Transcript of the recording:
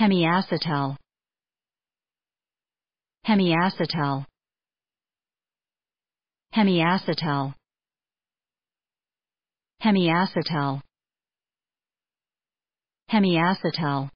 hemiacetal. Hemiacetal. Hemiacetal. Hemiacetal. Hemiacetal.